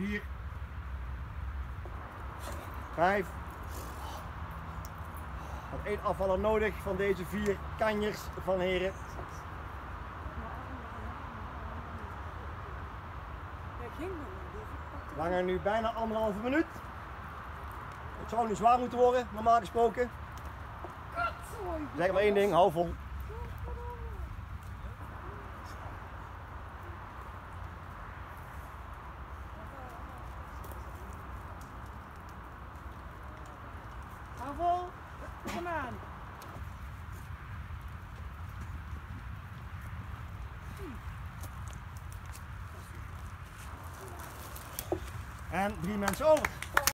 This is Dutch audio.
4, 5. Nog één afvaller nodig van deze vier kanjers van heren. We hangen nu bijna anderhalve minuut. Het zou nu zwaar moeten worden, normaal gesproken. Zeg maar één ding, hou vol. Vol. Kom aan. En drie mensen over.